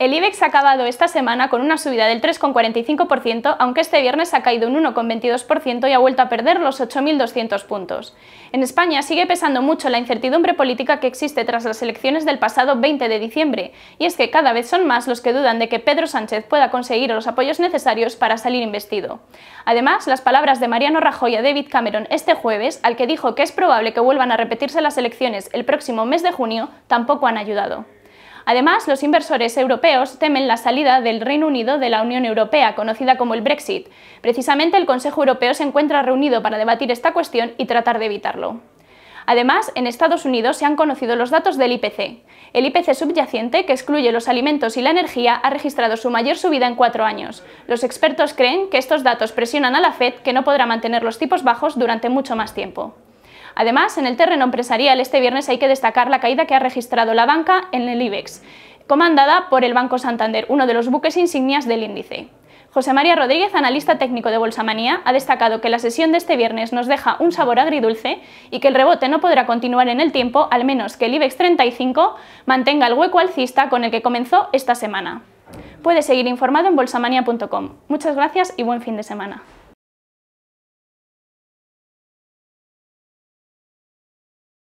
El IBEX ha acabado esta semana con una subida del 3,45%, aunque este viernes ha caído un 1,22% y ha vuelto a perder los 8.200 puntos. En España sigue pesando mucho la incertidumbre política que existe tras las elecciones del pasado 20 de diciembre, y es que cada vez son más los que dudan de que Pedro Sánchez pueda conseguir los apoyos necesarios para salir investido. Además, las palabras de Mariano Rajoy a David Cameron este jueves, al que dijo que es probable que vuelvan a repetirse las elecciones el próximo mes de junio, tampoco han ayudado. Además, los inversores europeos temen la salida del Reino Unido de la Unión Europea, conocida como el Brexit. Precisamente el Consejo Europeo se encuentra reunido para debatir esta cuestión y tratar de evitarlo. Además, en Estados Unidos se han conocido los datos del IPC. El IPC subyacente, que excluye los alimentos y la energía, ha registrado su mayor subida en cuatro años. Los expertos creen que estos datos presionan a la Fed, que no podrá mantener los tipos bajos durante mucho más tiempo. Además, en el terreno empresarial este viernes hay que destacar la caída que ha registrado la banca en el IBEX, comandada por el Banco Santander, uno de los buques insignias del índice. José María Rodríguez, analista técnico de Bolsamanía, ha destacado que la sesión de este viernes nos deja un sabor agridulce y que el rebote no podrá continuar en el tiempo, al menos que el IBEX 35 mantenga el hueco alcista con el que comenzó esta semana. Puede seguir informado en bolsamania.com. Muchas gracias y buen fin de semana.